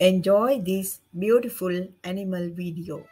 Enjoy this beautiful animal video.